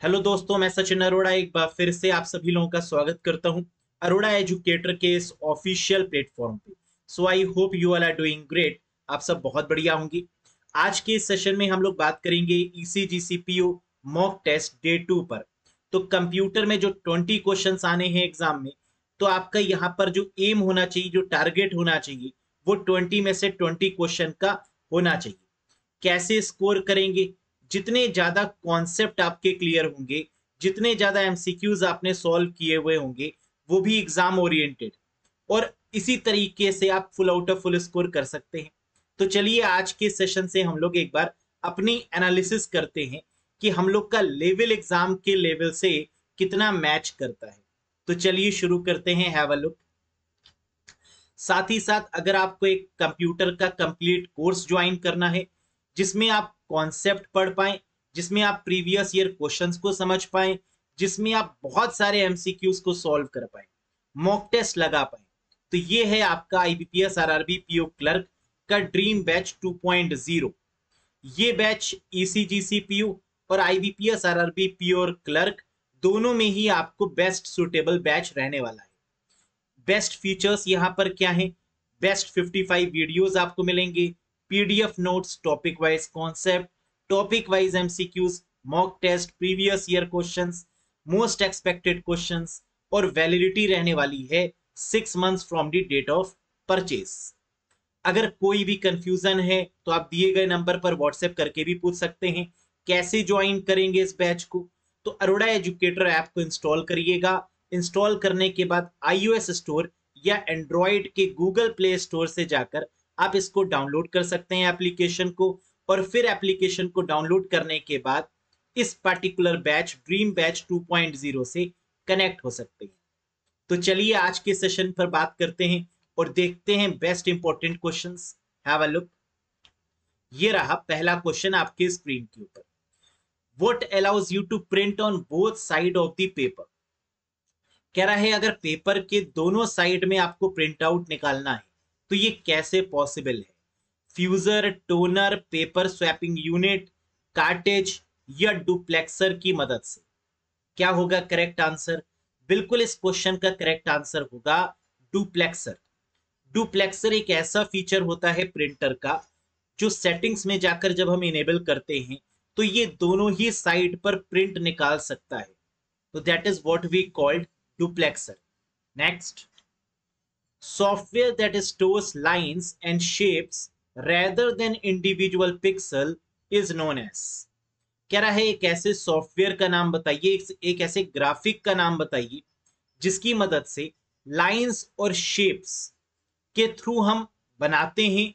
Hello दोस्तों, मैं सचिन अरोड़ा एक बार फिर से आप सभी लोगों का स्वागत करता हूँ अरोड़ा एजुकेटर के इस ऑफिशियल प्लेटफॉर्म पे। So I hope you all are doing great आप सब बहुत बढ़िया होंगे। आज के इस सेशन में हम लोग बात करेंगे ECGC PO mock test day two पर। तो कंप्यूटर में जो ट्वेंटी क्वेश्चन आने हैं एग्ज़ाम में तो आपका यहाँ पर जो एम होना चाहिए, जो टारगेट होना चाहिए, वो ट्वेंटी में से ट्वेंटी क्वेश्चन का होना चाहिए। कैसे स्कोर करेंगे? जितने ज़्यादा कॉन्सेप्ट आपके क्लियर होंगे, जितने ज़्यादा एमसीक्यूज आपने सॉल्व किए हुए होंगे, वो भी एग्ज़ाम ओरिएंटेड और इसी तरीके से आप full out of full score कर सकते हैं. तो चलिए आज के सेशन से हम लोग एक बार अपनी एनालिसिस करते हैं कि हम लोग का लेवल एग्ज़ाम के लेवल से कितना मैच करता है. तो चलिए शुरू करते हैं हैव अ लुक साथ ही साथ अगर आपको एक कंप्यूटर का कंप्लीट कोर्स ज्वाइन करना है जिसमें आप कॉन्सेप्ट पढ़ पाए, जिसमें आप प्रीवियस ईयर क्वेश्चंस को समझ पाए, जिसमें आप बहुत सारे एमसीक्यूज को सॉल्व कर पाए मॉक टेस्ट लगा पाए। तो ये है आपका आईबीपीएस आरआरबी पीओ क्लर्क का ड्रीम बैच 2.0 ये बैच ईसीजीसी पीओ और आईबीपीएस आरआरबी पीओ क्लर्क दोनों में ही आपको बेस्ट सुटेबल बैच रहने वाला है। बेस्ट फीचर्स यहाँ पर क्या है? बेस्ट 55 वीडियोस आपको मिलेंगे। PDF notes topic wise concept topic wise MCQs mock test previous year questions most expected questions और वैलिडिटी रहने वाली है six months from the date of purchase अगर कोई भी कंफ्यूजन है तो आप दिए गए नंबर पर व्हाट्सएप करके भी पूछ सकते हैं, कैसे ज्वाइन करेंगे इस बैच को? तो अरोड़ा एजुकेटर ऐप को इंस्टॉल करिएगा। इंस्टॉल करने के बाद आईओएस स्टोर या एंड्रॉयड के गूगल प्ले स्टोर से जाकर आप इसको डाउनलोड कर सकते हैं एप्लीकेशन को, और फिर एप्लीकेशन को डाउनलोड करने के बाद इस पर्टिकुलर बैच ड्रीम बैच 2.0 से कनेक्ट हो सकते हैं। तो चलिए आज के सेशन पर बात करते हैं और देखते हैं best important question have a look ये रहा पहला क्वेश्चन आपके स्क्रीन के ऊपर। What allows you to print on both side of the paper कह रहा है, अगर पेपर के दोनों साइड में आपको प्रिंट आउट निकालना है तो ये कैसे पॉसिबल है? Fuser toner paper swapping unit cartridge या डुप्लेक्सर की मदद से? क्या होगा करेक्ट आंसर बिल्कुल इस क्वेश्चन का करेक्ट आंसर होगा डुप्लेक्सर डुप्लेक्सर एक ऐसा फीचर होता है प्रिंटर का, जो सेटिंग्स में जाकर जब हम इनेबल करते हैं तो ये दोनों ही साइड पर प्रिंट निकाल सकता है। तो that is what we called duplexer next software that stores lines and shapes rather than individual pixel is known as. कह रहा है एक ऐसे सॉफ्टवेयर का नाम बताइए एक, ऐसे ग्राफिक का नाम बताइए जिसकी मदद से लाइंस और शेप्स के थ्रू हम बनाते हैं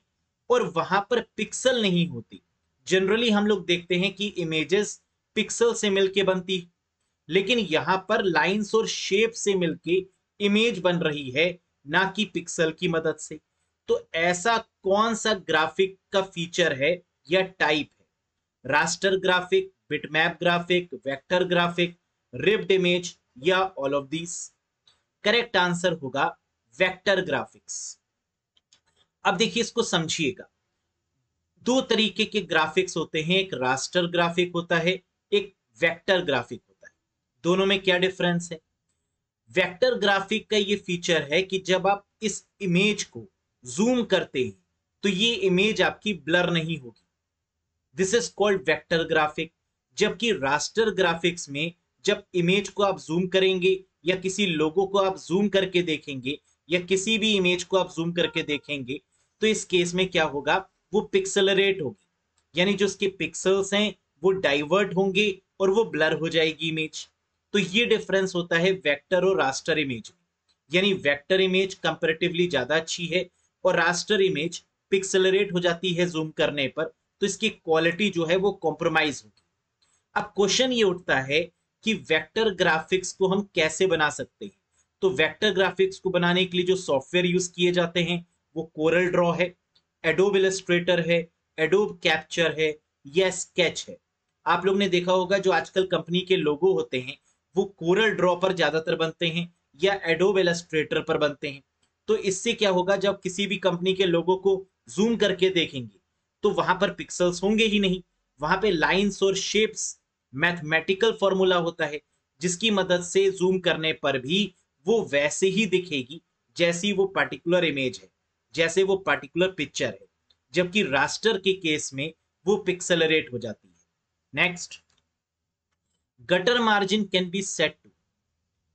और वहाँ पर पिक्सल नहीं होती। जनरली हम लोग देखते हैं कि इमेजेस पिक्सल से मिलके बनती लेकिन यहाँ पर लाइंस और शेप से मिलके इमेज बन रही है ना कि पिक्सल की मदद से। तो ऐसा कौन सा ग्राफिक का फीचर है या टाइप है? Raster graphic bitmap graphic vector graphic ripped image या all of these correct answer होगा वेक्टर ग्राफिक्स अब देखिए इसको समझिएगा। दो तरीके के ग्राफिक्स होते हैं। एक रास्टर ग्राफिक होता है, एक वेक्टर ग्राफिक होता है। दोनों में क्या डिफरेंस है? वेक्टर ग्राफिक का ये फीचर है कि जब आप इस इमेज को जूम करते हैं तो ये इमेज आपकी ब्लर नहीं होगी। This is called vector graphic जबकि रास्टर ग्राफिक्स में जब इमेज को आप जूम करेंगे, या किसी लोगो को आप जूम करके देखेंगे, या किसी भी इमेज को आप जूम करके देखेंगे तो इस केस में क्या होगा? वो पिक्सलरेट होगी। यानी जो उसके पिक्सल्स हैं, वो डाइवर्ट होंगे और वो ब्लर हो जाएगी इमेज तो ये डिफरेंस होता है वेक्टर और रास्टर इमेज यानी वेक्टर इमेज कंपेरेटिवली ज़्यादा अच्छी है और रास्टर इमेज पिक्सलरेट हो जाती है जूम करने पर तो इसकी क्वालिटी जो है वो कॉम्प्रोमाइज होगी। अब क्वेश्चन ये उठता है कि वेक्टर ग्राफिक्स को हम कैसे बना सकते हैं? तो वेक्टर ग्राफिक्स को बनाने के लिए जो सॉफ्टवेयर यूज़ किए जाते हैं, वो कोरल ड्रॉ है एडोब इलस्ट्रेटर है एडोब कैप्चर है, या स्केच है। आप लोग ने देखा होगा जो आजकल कंपनी के लोगो होते हैं वो कोरल ड्रॉ पर ज़्यादातर बनते हैं या एडोब एलस्ट्रेटर पर बनते हैं। तो इससे क्या होगा, जब किसी भी कंपनी के लोगों को जूम करके देखेंगे तो वहाँ पर पिक्सल्स होंगे ही नहीं। वहाँ पे लाइंस और शेप्स मैथमेटिकल फॉर्मूला होता है, जिसकी मदद से जूम करने पर भी वो वैसे ही दिखेगी जैसी वो पर्टिकुलर इमेज है, जैसे वो पर्टिकुलर पिक्चर है। जबकि रास्टर के केस में वो पिक्सलरेट हो जाती है। Next gutter margin can be set to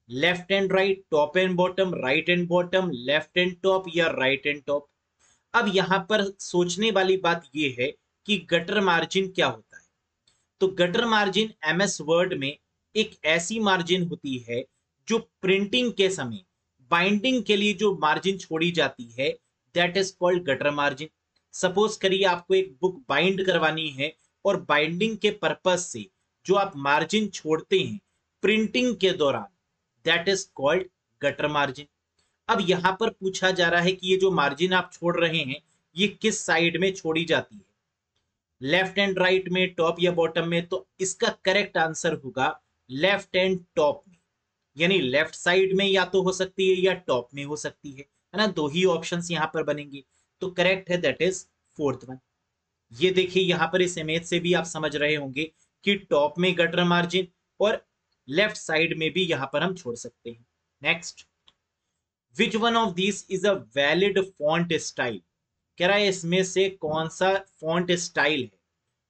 left and right top and bottom right and bottom left and top या राइट एंड टॉप अब यहाँ पर सोचने वाली बात यह है कि गटर मार्जिन क्या होता है? तो गटर मार्जिन एमएस वर्ड में एक ऐसी मार्जिन होती है जो प्रिंटिंग के समय बाइंडिंग के लिए जो मार्जिन छोड़ी जाती है that is called gutter margin suppose करिए आपको एक बुक बाइंड करवानी है और बाइंडिंग के पर्पज से जो आप मार्जिन छोड़ते हैं प्रिंटिंग के दौरान that is called gutter margin अब यहाँ पर पूछा जा रहा है कि ये जो मार्जिन आप छोड़ रहे हैं, ये किस साइड में छोड़ी जाती है? लेफ़्ट एंड राइट में टॉप या बॉटम में तो इसका करेक्ट आंसर होगा लेफ़्ट एंड टॉप में. यानी लेफ़्ट साइड में या तो हो सकती है या टॉप में हो सकती है है ना? दो ही ऑप्शंस यहाँ पर बनेंगे। तो करेक्ट है दैट इज़ फोर्थ वन ये देखिए, यहाँ पर इस इमेज से भी आप समझ रहे होंगे कि टॉप में गटर मार्जिन और लेफ़्ट साइड में भी यहाँ पर हम छोड़ सकते हैं। Next which one of this is a valid font style कह रहा है, इसमें से कौन सा फॉन्ट स्टाइल है?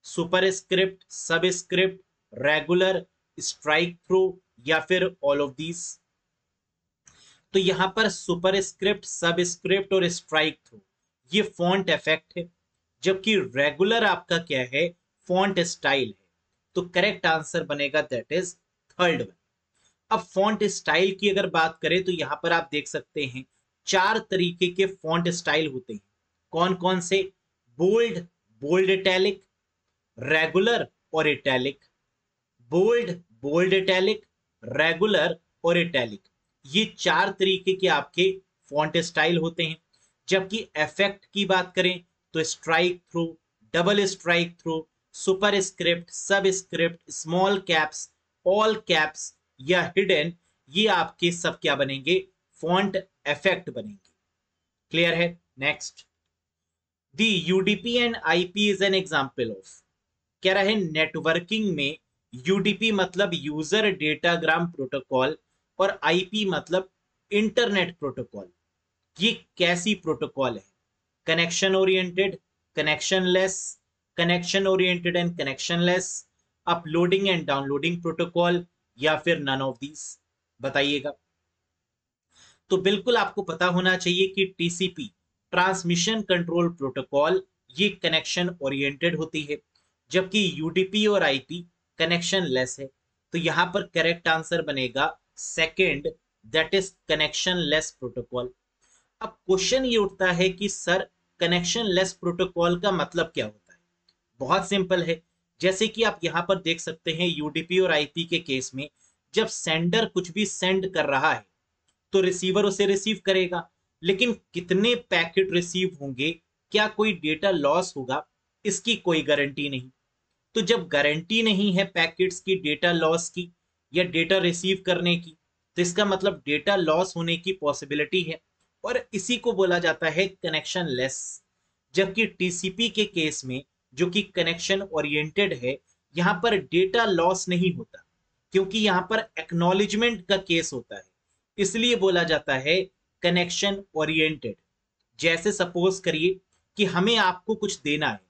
Superscript subscript regular strikethrough या फिर ऑल ऑफ़ दीज तो यहाँ पर सुपर स्क्रिप्ट सब स्क्रिप्ट और स्ट्राइक थ्रू ये फॉन्ट इफ़ेक्ट है, जबकि रेगुलर आपका क्या है? फॉन्ट स्टाइल तो करेक्ट आंसर बनेगा दैट इज़ थर्ड वन अब फॉन्ट स्टाइल की अगर बात करें तो यहाँ पर आप देख सकते हैं, चार तरीके के फॉन्ट स्टाइल होते हैं। कौन कौन से? बोल्ड बोल्ड इटैलिक रेगुलर और italic bold bold italic regular और इटैलिक ये चार तरीके के आपके फॉन्ट स्टाइल होते हैं। जबकि इफ़ेक्ट की बात करें तो strikethrough double strikethrough superscript, subscript, small caps, all caps, या हिडन, ये आपके सब क्या बनेंगे? फॉन्ट इफ़ेक्ट बनेंगे। क्लियर है? Next the UDP and IP is an example of कह रहा है नेटवर्किंग में यूडीपी मतलब यूज़र डेटाग्राम प्रोटोकॉल और आईपी मतलब इंटरनेट प्रोटोकॉल ये कैसी प्रोटोकॉल है? Connection oriented connectionless connection oriented and connectionless uploading and downloading protocol या फिर नन ऑफ़ दीज बताइएगा। तो बिल्कुल आपको पता होना चाहिए कि टीसीपी ट्रांसमिशन कंट्रोल प्रोटोकॉल ये कनेक्शन ओरिएंटेड होती है, जबकि यूडीपी और आईपी कनेक्शन लेस है। तो यहाँ पर करेक्ट आंसर बनेगा second that is connectionless protocol अब क्वेश्चन ये उठता है कि, सर कनेक्शन लेस प्रोटोकॉल का मतलब क्या होता है? बहुत सिंपल है। जैसे कि आप यहाँ पर देख सकते हैं यूडीपी और आईपी के केस में, जब सेंडर कुछ भी सेंड कर रहा है तो रिसीवर उसे रिसीव करेगा। लेकिन कितने पैकेट रिसीव होंगे, क्या कोई डेटा लॉस होगा, इसकी कोई गारंटी नहीं। तो जब गारंटी नहीं है पैकेट्स की, डेटा लॉस की, या डेटा रिसीव करने की तो इसका मतलब डेटा लॉस होने की पॉसिबिलिटी है। और इसी को बोला जाता है कनेक्शन लेस जबकि टीसीपी के केस में जो कि कनेक्शन ओरिएंटेड है, यहाँ पर डेटा लॉस नहीं होता, क्योंकि यहाँ पर एक्नॉलेजमेंट का केस होता है। इसलिए बोला जाता है कनेक्शन ओरिएंटेड जैसे सपोज़ करिए कि हमें आपको कुछ देना है।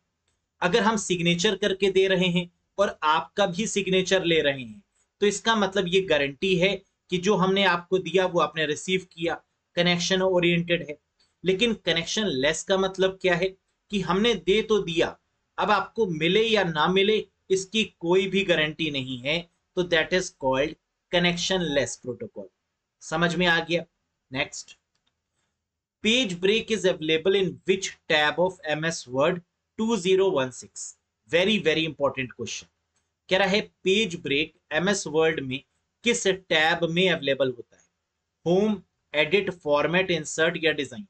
अगर हम सिग्नेचर करके दे रहे हैं और आपका भी सिग्नेचर ले रहे हैं तो इसका मतलब ये गारंटी है कि जो हमने आपको दिया, वो आपने रिसीव किया। कनेक्शन ओरिएंटेड है। लेकिन कनेक्शन लेस का मतलब क्या है? कि हमने दे तो दिया अब आपको मिले या ना मिले, इसकी कोई भी गारंटी नहीं है तो that is called connectionless protocol समझ में आ गया? Next page break is available in which tab of M S Word 2016 very very important question कह रहा है page break M S Word में किस टैब में अवेलेबल होता है? होम एडिट फॉर्मेट इंसर्ट या डिज़ाइन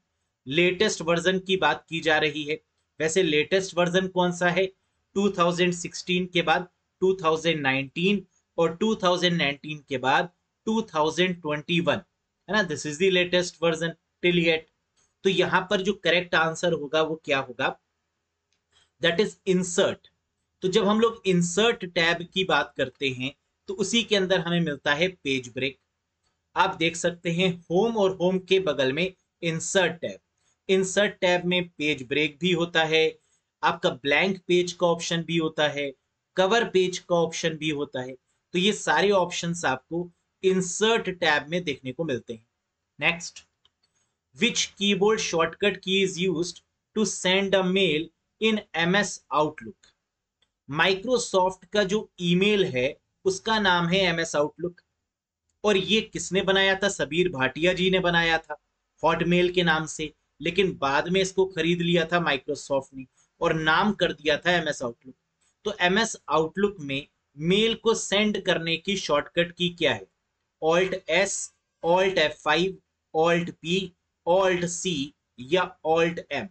लेटेस्ट वर्जन की बात की जा रही है। वैसे लेटेस्ट वर्जन कौन सा है? 2016 के बाद 2019 और 2019 के बाद 2021 है ना? This is the latest version till yet तो यहाँ पर जो करेक्ट आंसर होगा, वो क्या होगा? दैट इज़ इंसर्ट तो जब हम लोग इंसर्ट टैब की बात करते हैं तो उसी के अंदर हमें मिलता है पेज ब्रेक आप देख सकते हैं होम और होम के बगल में इंसर्ट टैब इंसर्ट टैब में पेज ब्रेक भी होता है, आपका ब्लैंक पेज का ऑप्शन भी होता है कवर पेज का ऑप्शन भी होता है तो ये सारे ऑप्शन आपको इंसर्ट टैब में देखने को मिलते हैं। Next which keyboard shortcut key is used to send a mail in M S Outlook Microsoft का जो ईमेल है, उसका नाम है एम एस आउटलुक और ये किसने बनाया था? सबीर भाटिया जी ने बनाया था हॉटमेल के नाम से। लेकिन बाद में इसको खरीद लिया था माइक्रोसॉफ्ट ने और नाम कर दिया था एम एस आउटलुक तो एमएस आउटलुक में मेल को सेंड करने की शॉर्टकट की क्या है? Alt S Alt F five Alt P Alt C या ऑल्ट एम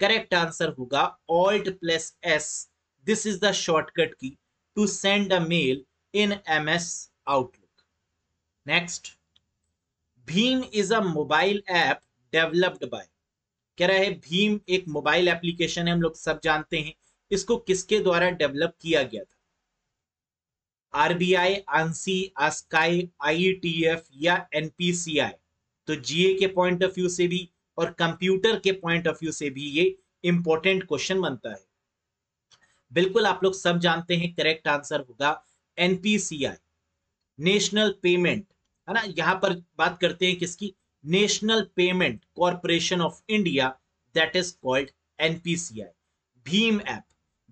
करेक्ट आंसर होगा Alt plus S this is the shortcut key to send a mail in M S Outlook next Bhim is a mobile app developed by. कह रहा है, भीम एक mobile application है, हम लोग सब जानते हैं। इसको किसके द्वारा डेवलप किया गया था? आरबीआई, आंसी, आस्काई, आईटीएफ या एनपीसीआई? तो जीए के पॉइंट ऑफ़ व्यू से भी और कंप्यूटर के पॉइंट ऑफ़ व्यू से भी ये इंपॉर्टेंट क्वेश्चन बनता है। बिल्कुल आप लोग सब जानते हैं करेक्ट आंसर होगा एनपीसीआई। नेशनल पेमेंट है ना? यहाँ पर बात करते हैं किसकी? National payment corporation of India that is called NPCI Bhim app,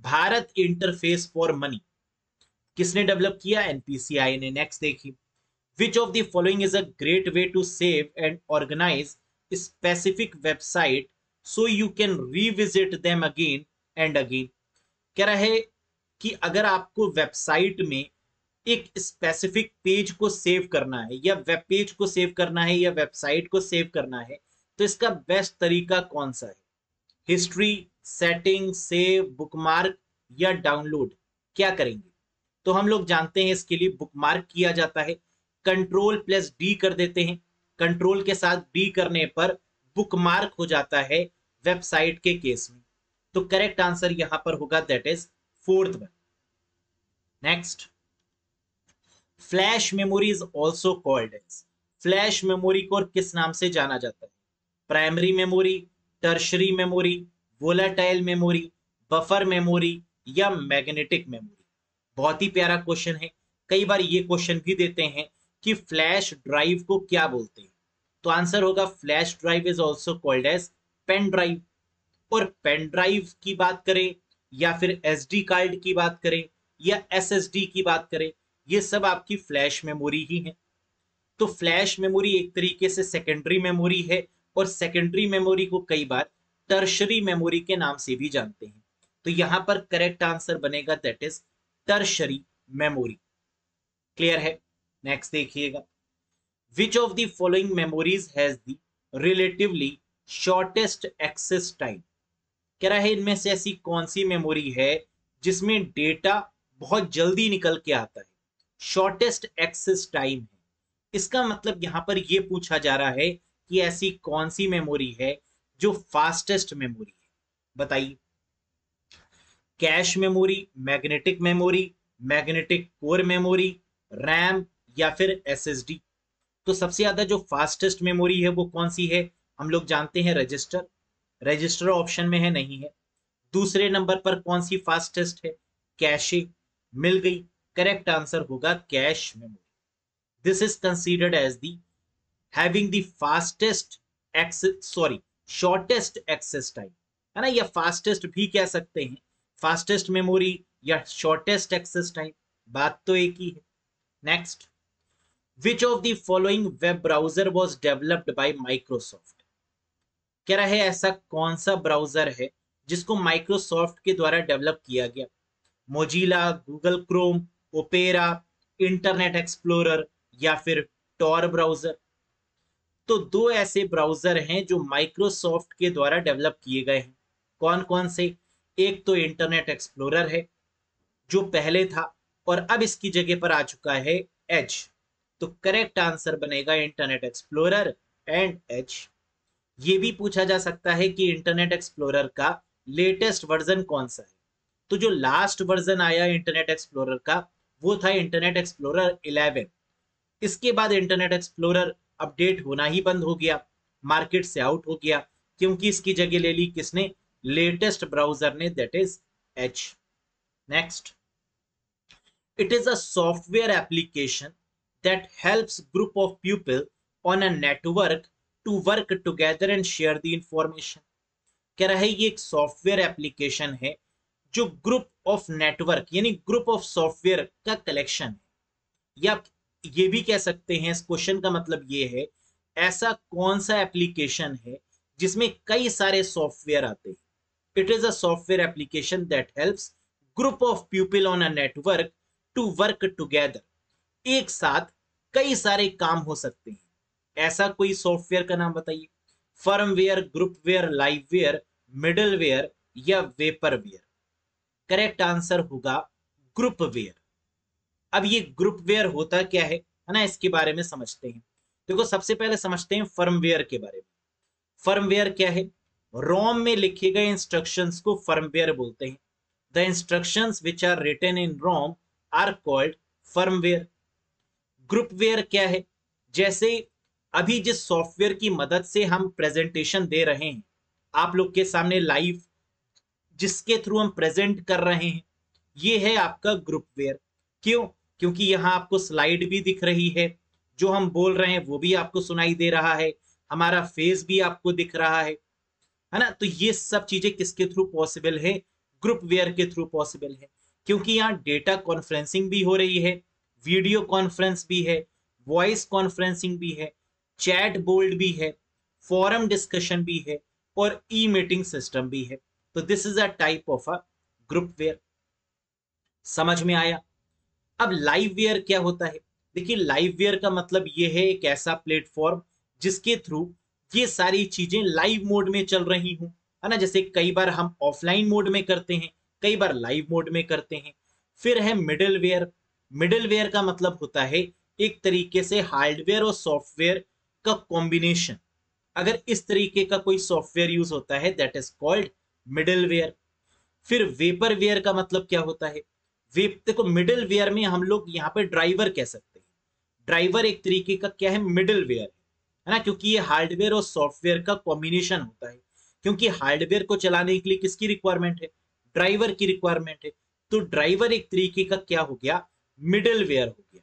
Bharat interface for money. किसने डेवलप किया? एनपीसीआई ने। नेक्स्ट देखी which of the following is a great way to save and organize specific website so you can revisit them again and again कह रहा है कि अगर आपको वेबसाइट में एक स्पेसिफिक पेज को सेव करना है, या वेब पेज को सेव करना है, या वेबसाइट को सेव करना है तो इसका बेस्ट तरीका कौन सा है? हिस्ट्री सेटिंग सेव बुकमार्क या डाउनलोड क्या करेंगे? तो हम लोग जानते हैं इसके लिए बुकमार्क किया जाता है कंट्रोल प्लस डी कर देते हैं कंट्रोल के साथ डी करने पर बुकमार्क हो जाता है वेबसाइट के केस में। तो करेक्ट आंसर यहाँ पर होगा that is fourth one next flash memory is also called as flash memory को किस नाम से जाना जाता है? Primary memory tertiary memory volatile memory buffer memory या मैग्नेटिक मेमोरी बहुत ही प्यारा क्वेश्चन है। कई बार ये क्वेश्चन भी देते हैं कि फ्लैश ड्राइव को क्या बोलते हैं? तो आंसर होगा flash drive is also called as pen drive और पेन ड्राइव की बात करें या फिर एसडी कार्ड की बात करें या एसएसडी की बात करें ये सब आपकी फ्लैश मेमोरी ही है। तो फ्लैश मेमोरी एक तरीके से सेकेंडरी मेमोरी है और सेकेंडरी मेमोरी को कई बार टर्शरी मेमोरी के नाम से भी जानते हैं। तो यहाँ पर करेक्ट आंसर बनेगा that is tertiary memory clear है? नेक्स्ट देखिएगा। Which of the following memories has the relatively shortest access time कह रहा है, इनमें से ऐसी कौन सी मेमोरी है जिसमें डेटा बहुत जल्दी निकल के आता है? शॉर्टेस्ट एक्सेस टाइम है। इसका मतलब यहाँ पर यह पूछा जा रहा है कि ऐसी कौन सी मेमोरी है जो फास्टेस्ट मेमोरी है। बताइए। Cache memory magnetic memory magnetic core memory RAM या फिर एसएसडी तो सबसे ज़्यादा जो फास्टेस्ट मेमोरी है वो कौन सी है? हम लोग जानते हैं रजिस्टर रजिस्टर ऑप्शन में है, नहीं है। दूसरे नंबर पर कौन सी फास्टेस्ट है? कैशे मिल गई। करेक्ट आंसर होगा cache memory this is considered as the having the fastest access sorry shortest access time है ना? या फास्टेस्ट भी कह सकते हैं। फास्टेस्ट मेमोरी या शॉर्टेस्ट एक्सेस टाइम बात तो एक ही है। Next which of the following web browser was developed by Microsoft कह रहा है ऐसा कौन सा ब्राउज़र है जिसको माइक्रोसॉफ्ट के द्वारा डेवलप किया गया? Mozilla Google Chrome Opera Internet Explorer या फिर टॉर ब्राउज़र तो दो ऐसे ब्राउज़र हैं जो माइक्रोसॉफ्ट के द्वारा डेवलप किए गए हैं। कौन कौन से? एक तो इंटरनेट एक्सप्लोरर है, जो पहले था और अब इसकी जगह पर आ चुका है एज तो करेक्ट आंसर बनेगा इंटरनेट एक्सप्लोरर एंड एच ये भी पूछा जा सकता है कि इंटरनेट एक्सप्लोरर का लेटेस्ट वर्जन कौन सा है? तो जो लास्ट वर्जन आया इंटरनेट एक्सप्लोरर का वो था इंटरनेट एक्सप्लोरर 11 इसके बाद इंटरनेट एक्सप्लोरर अपडेट होना ही बंद हो गया मार्केट से आउट हो गया, क्योंकि इसकी जगह ले ली किसने? लेटेस्ट ब्राउज़र ने that is Edge next it is a software application that helps group of people on a network to work together and share the information कह रहा है, ये एक सॉफ्टवेयर एप्लीकेशन है जो ग्रुप ऑफ़ नेटवर्क यानी group of software का collection या ये भी कह सकते हैं, इस क्वेश्चन का मतलब ये है, ऐसा कौन सा एप्लीकेशन है जिसमें कई सारे सॉफ्टवेयर आते हैं? It is a software application that helps group of people on a network to work together एक साथ कई सारे काम हो सकते हैं। ऐसा कोई सॉफ्टवेयर का नाम बताइए। फर्मवेयर ग्रुपवेयर लाइववेयर मिडलवेयर या वेपरवेयर करेक्ट आंसर होगा ग्रुपवेयर अब ये ग्रुपवेयर होता क्या है है ना, इसके बारे में समझते हैं। देखो, सबसे पहले समझते हैं फर्मवेयर के बारे में। फर्मवेयर क्या है? रोम में लिखे गए इंस्ट्रक्शंस को फर्मवेयर बोलते हैं। The instructions which are written in ROM are called firmware groupware क्या है? जैसे अभी जिस सॉफ्टवेयर की मदद से हम प्रेजेंटेशन दे रहे हैं, आप लोग के सामने लाइव जिसके थ्रू हम प्रेजेंट कर रहे हैं, ये है आपका ग्रुपवेयर क्यों? क्योंकि यहाँ आपको स्लाइड भी दिख रही है, जो हम बोल रहे हैं वो भी आपको सुनाई दे रहा है, हमारा फेस भी आपको दिख रहा है है ना? तो ये सब चीज़ें किसके थ्रू पॉसिबल है? ग्रुप वेयर के थ्रू पॉसिबल है। क्योंकि यहाँ डेटा कॉन्फ्रेंसिंग भी हो रही है वीडियो कॉन्फ्रेंस भी है वॉइस कॉन्फ्रेंसिंग भी है चैट बोल्ड भी है फॉरम डिस्कशन भी है, और ई मीटिंग सिस्टम भी है। तो this is a type of a groupware समझ में आया? अब लाइव वेयर क्या होता है? देखिए लाइव वेयर का मतलब ये है एक ऐसा प्लेटफॉर्म जिसके थ्रू ये सारी चीज़ें लाइव मोड में चल रही हूँ। है ना? जैसे कई बार हम ऑफलाइन मोड में करते हैं, कई बार लाइव मोड में करते हैं। फिर है मिडल वेयर मिडल वेयर का मतलब होता है एक तरीके से हार्डवेयर और सॉफ्टवेयर का कॉम्बिनेशन अगर इस तरीके का कोई सॉफ्टवेयर यूज़ होता है that is called middleware फिर वेपर वेयर का मतलब क्या होता है? वेब देखो मिडल वेयर में हम लोग यहाँ पे ड्राइवर कह सकते हैं। ड्राइवर एक तरीके का क्या है? मिडल वेयर है ना? क्योंकि ये हार्डवेयर और सॉफ्टवेयर का कॉम्बिनेशन होता है। क्योंकि हार्डवेयर को चलाने के लिए किसकी रिक्वायरमेंट है? ड्राइवर की रिक्वायरमेंट है। तो ड्राइवर एक तरीके का क्या हो गया? मिडल वेयर हो गया।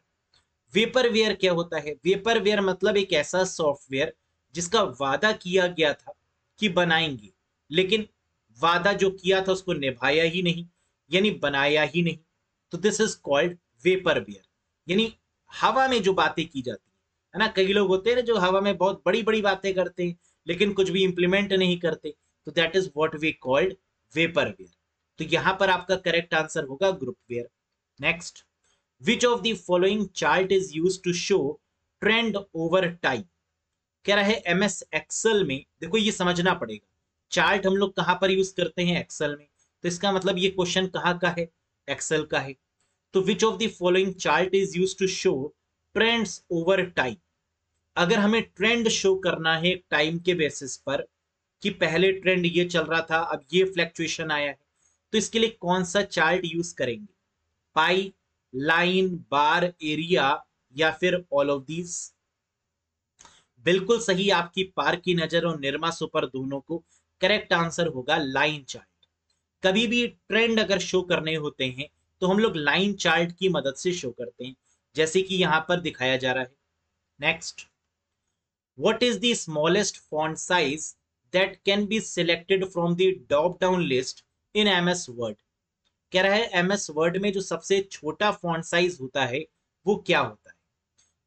वेपर वेयर क्या होता है? वेपर वेयर मतलब एक ऐसा सॉफ्टवेयर जिसका वादा किया गया था कि बनाएँगे। लेकिन वादा जो किया था उसको निभाया ही नहीं, यानी बनाया ही नहीं। तो this is called vaporware यानी हवा में जो बातें की जाती है ना? कई लोग होते हैं ना जो हवा में बहुत बड़ी बड़ी बातें करते हैं, लेकिन कुछ भी इंप्लीमेंट नहीं करते। तो that is what we called vaporware तो यहाँ पर आपका करेक्ट आंसर होगा groupware next which of the following chart is use to show trend over time कह रहा है एम एस एक्सल में, देखो ये समझना पड़ेगा। चार्ट हम लोग कहाँ पर यूज़ करते हैं एक्सल में? तो इसका मतलब ये क्वेश्चन कहाँ का है? एक्सेल का है। तो which of the following chart is use to show trends over time अगर हमें ट्रेंड शो करना है टाइम के बेसिस पर, कि पहले ट्रेंड ये चल रहा था, अब ये फ्लैक्चुएशन आया है तो इसके लिए कौन सा चार्ट यूज़ करेंगे? पाई लाइन बार एरिया या फिर ऑल ऑफ़ दीज बिल्कुल सही आपकी पार की नज़र और निर्मा सुपर दोनों को करेक्ट आंसर होगा लाइन चार्ट कभी भी ट्रेंड अगर शो करने होते हैं तो हम लोग लाइन चार्ट की मदद से शो करते हैं, जैसे कि यहाँ पर दिखाया जा रहा है। Next what is the smallest font size that can be selected from the drop down list in ms word? कह रहा है ms word में जो सबसे छोटा फॉन्ट साइज़ होता है, वो क्या होता है?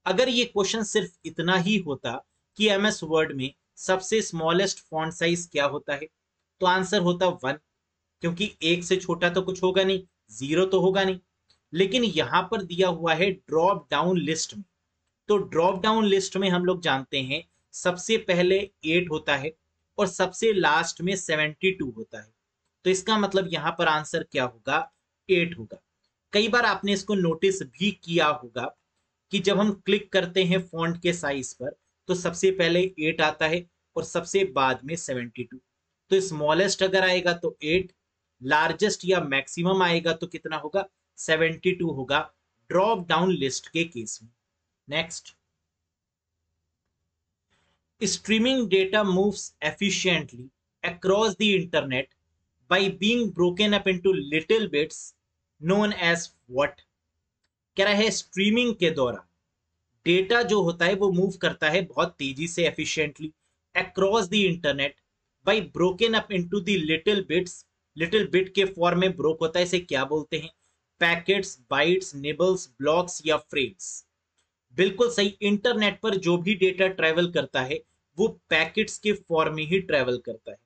अगर ये क्वेश्चन सिर्फ़ इतना ही होता कि ms word में सबसे स्मॉलेस्ट फॉन्ट साइज़ क्या होता है? तो आंसर होता वन क्योंकि एक से छोटा तो कुछ होगा नहीं ज़ीरो तो होगा नहीं। लेकिन यहाँ पर दिया हुआ है ड्रॉप डाउन लिस्ट में। तो ड्रॉप डाउन लिस्ट में हम लोग जानते हैं, सबसे पहले एट होता है और सबसे लास्ट में सेवेंटी टू होता है। तो इसका मतलब यहाँ पर आंसर क्या होगा? एट होगा। कई बार आपने इसको नोटिस भी किया होगा कि जब हम क्लिक करते हैं फॉन्ट के साइज़ पर तो सबसे पहले एट आता है और सबसे बाद में सेवेंटी टू तो स्मॉलेस्ट अगर आएगा तो एट लार्जेस्ट या मैक्सिमम आएगा तो कितना होगा? 72 होगा। ड्रॉप डाउन लिस्ट के केस में। Next streaming data moves efficiently across the internet by being broken up into little bits known as what? कह रहा है स्ट्रीमिंग के दौरान डेटा जो होता है वो मूव करता है बहुत तेज़ी से efficiently across the internet by broken up into the little bits little bit के फॉर्म में ब्रोक होता है, इसे क्या बोलते हैं? पैकेट्स बाइट्स निबल्स ब्लॉक्स या फ्रेम्स बिल्कुल सही इंटरनेट पर जो भी डेटा ट्रेवल करता है, वो पैकेट्स के फॉर्म में ही ट्रेवल करता है।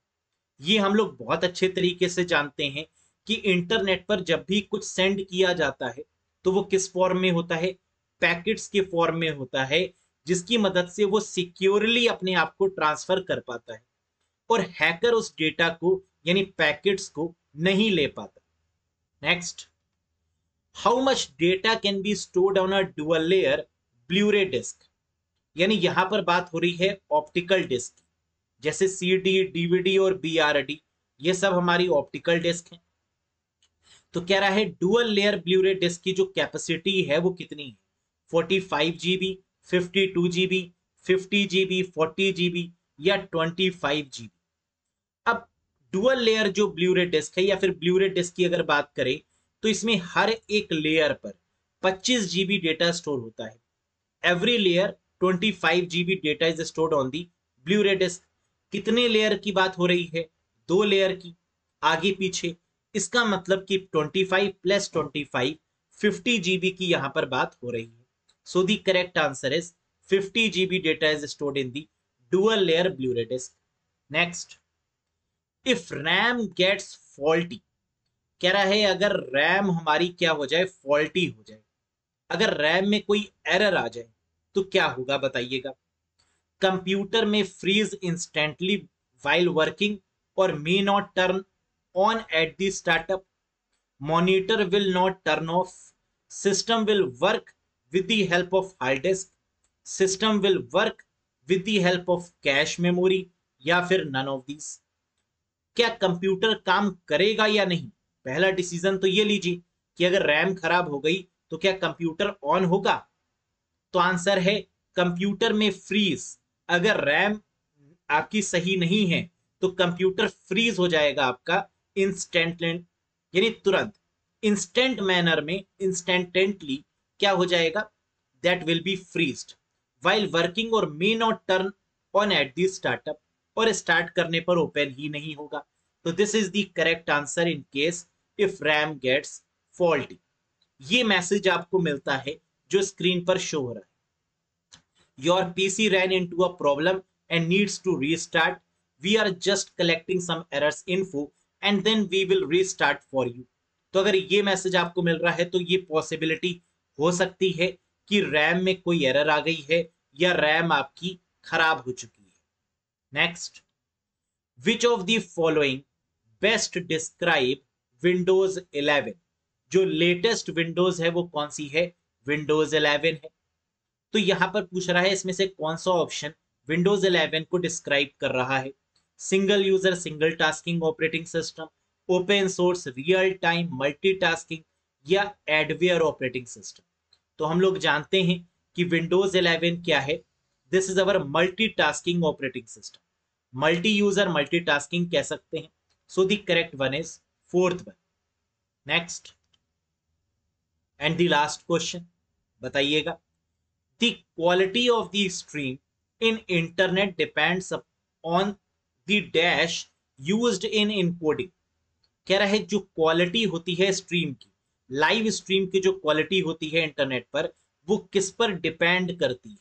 ये हम लोग बहुत अच्छे तरीके से जानते हैं कि इंटरनेट पर जब भी कुछ सेंड किया जाता है तो वो किस फॉर्म में होता है? पैकेट्स के फॉर्म में होता है, जिसकी मदद से वो सिक्योरली अपने आप को ट्रांसफ़र कर पाता है और हैकर उस डेटा को, यानी पैकेट्स को नहीं ले पाता। Next how much data can be stored on a dual layer Blu-ray disc यानी यहाँ पर बात हो रही है ऑप्टिकल डिस्क जैसे सी डी डीवीडी और बी आर डी ये सब हमारी ऑप्टिकल डिस्क है। तो कह रहा है डुअल लेयर ब्लूरे डिस्क की जो कैपेसिटी है वो कितनी है? Forty five GB fifty two GB fifty GB forty GB या ट्वेंटी फाइव जीबी अब डुअल लेयर जो ब्लूरे डिस्क है या फिर ब्लूरे डिस्क की अगर बात करें तो इसमें हर एक लेयर पर 25 जीबी डेटा स्टोर होता है। Every layer 25 GB data is stored on the Blu-ray disc कितने लेयर की बात हो रही है? दो लेयर की, आगे पीछे। इसका मतलब कि 25 प्लस 25 50 जीबी की यहाँ पर बात हो रही है। So the correct answer is 50 GB data is stored in the dual layer Blu-ray disc next if RAM gets faulty कह रहा है, अगर रैम हमारी क्या हो जाए फॉल्टी हो जाए, अगर रैम में कोई एरर आ जाए तो क्या होगा बताइएगा? कंप्यूटर में फ्रीज इंस्टेंटली वाइल वर्किंग और may not turn on at the startup monitor will not turn off system will work with the help of hard disk system will work with the help of cache memory या फिर none of this क्या computer काम करेगा या नहीं? पहला decision तो ये लीजिए कि अगर रैम खराब हो गई तो क्या कंप्यूटर ऑन होगा? तो आंसर है कंप्यूटर में फ्रीज अगर रैम आपकी सही नहीं है तो कंप्यूटर फ्रीज हो जाएगा आपका इंस्टेंट यानी तुरंत. इंस्टेंट मैनर में इंस्टेंटेंटली क्या हो जाएगा? That will be freezed while working और may not turn on at the startup और स्टार्ट करने पर ओपन ही नहीं होगा। तो this is the correct answer in case if RAM gets faulty ये मैसेज आपको मिलता है जो स्क्रीन पर शो हो रहा है। Your PC ran into a problem and needs to restart we are just collecting some errors info and then we will restart for you तो अगर ये मैसेज आपको मिल रहा है तो ये पॉसिबिलिटी हो सकती है कि रैम में कोई एरर आ गई है या रैम आपकी खराब हो चुकी है। Next which of the following best describe Windows 11 जो लेटेस्ट विंडोज़ है, वो कौन सी है? विंडोज़ 11 है। तो यहाँ पर पूछ रहा है, इसमें से कौन सा ऑप्शन विंडोज़ 11 को डिस्क्राइब कर रहा है? Single user single tasking operating system open source real time multitasking या एडवेयर ऑपरेटिंग सिस्टम तो हम लोग जानते हैं कि विंडोज़ 11 क्या है? This is our multitasking operating system multi user multitasking कह सकते हैं। So the correct one is fourth one next and the last question बताइएगा। The quality of the stream in internet depends on the dash used in encoding कह रहा है जो quality होती है स्ट्रीम की। लाइव स्ट्रीम की जो क्वालिटी होती है इंटरनेट पर, वो किस पर डिपेंड करती है?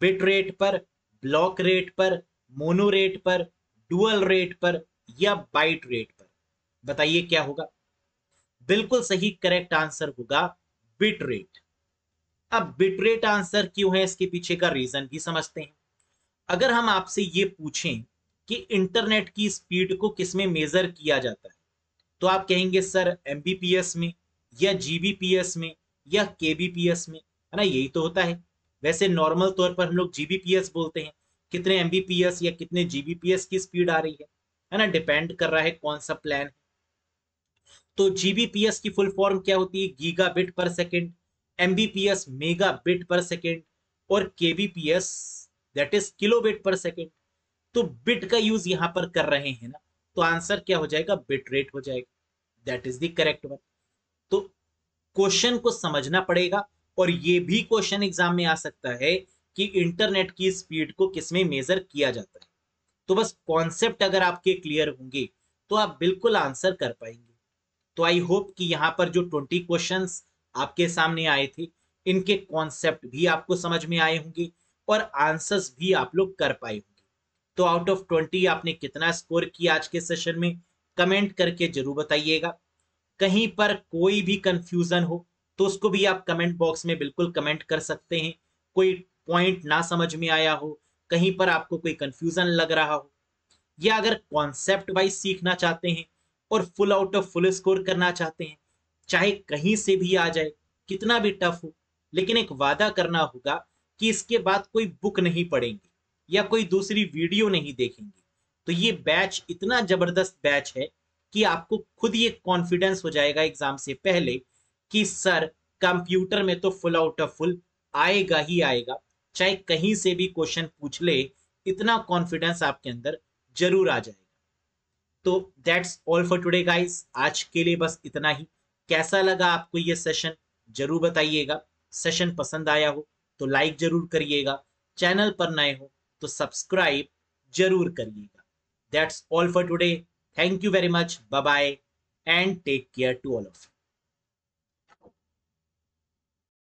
बिट रेट पर ब्लॉक रेट पर मोनो रेट पर डुअल रेट पर, या बाइट रेट पर? बताइए क्या होगा? बिल्कुल सही करेक्ट आंसर होगा बिट रेट अब बिट रेट आंसर क्यों है? इसके पीछे का रीजन भी समझते हैं। अगर हम आपसे ये पूछें कि इंटरनेट की स्पीड को किसमें मेजर किया जाता है तो आप कहेंगे, सर एमबीपीएस में या जीबीपीएस में, या केबीपीएस में, है ना? यही तो होता है। वैसे नॉर्मल तौर पर हम लोग जीबीपीएस बोलते हैं। कितने एमबीपीएस या कितने जीबीपीएस की स्पीड आ रही है है ना? डिपेंड कर रहा है कौन सा प्लान है। तो जीबीपीएस की फुल फॉर्म क्या होती है? Giga bit per second Mbps mega bit per second और kbps that is kilo bit per second तो बिट का यूज़ यहाँ पर कर रहे हैं ना? तो आंसर क्या हो जाएगा? बिट रेट हो जाएगा। That is the correct one तो क्वेश्चन को समझना पड़ेगा और ये भी क्वेश्चन एग्ज़ाम में आ सकता है कि इंटरनेट की स्पीड को किसमें मेजर किया जाता है। तो बस कॉन्सेप्ट अगर आपके क्लियर होंगे तो आप बिल्कुल आंसर कर पाएँगे। तो आई होप कि यहाँ पर जो ट्वेंटी क्वेश्चन आपके सामने आए थे, इनके कॉन्सेप्ट भी आपको समझ में आए होंगे और आंसर्स भी आप लोग कर पाए होंगे। तो आउट ऑफ़ ट्वेंटी आपने कितना स्कोर किया आज के सेशन में? कमेंट करके ज़रूर बताइएगा। कहीं पर कोई भी कंफ्यूजन हो तो उसको भी आप कमेंट बॉक्स में बिल्कुल कमेंट कर सकते हैं। कोई पॉइंट ना समझ में आया हो, कहीं पर आपको कोई कंफ्यूजन लग रहा हो, या अगर कॉन्सेप्ट वाइज सीखना चाहते हैं और full out of full score करना चाहते हैं, चाहे कहीं से भी आ जाए, कितना भी टफ हो, लेकिन एक वादा करना होगा कि इसके बाद कोई बुक नहीं पढ़ेंगे या कोई दूसरी वीडियो नहीं देखेंगे। तो ये बैच इतना ज़बरदस्त बैच है कि आपको खुद ये कॉन्फिडेंस हो जाएगा एग्ज़ाम से पहले कि, सर कंप्यूटर में तो फुल आउट ऑफ़ फुल आएगा ही आएगा। चाहे कहीं से भी क्वेश्चन पूछ ले, इतना कॉन्फिडेंस आपके अंदर ज़रूर आ जाएगा। तो that's all for today guys आज के लिए बस इतना ही। कैसा लगा आपको ये सेशन ज़रूर बताइएगा। सेशन पसंद आया हो तो लाइक ज़रूर करिएगा। चैनल पर नए हो तो सब्सक्राइब ज़रूर करिएगा। That's all for today Thank you very much. Bye bye and take care to all of you.